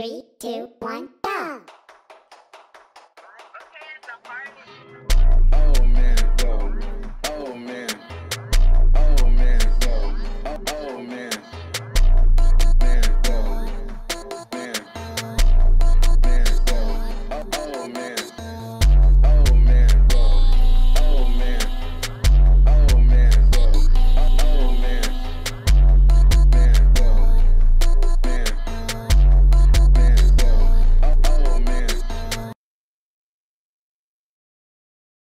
Three, two, one.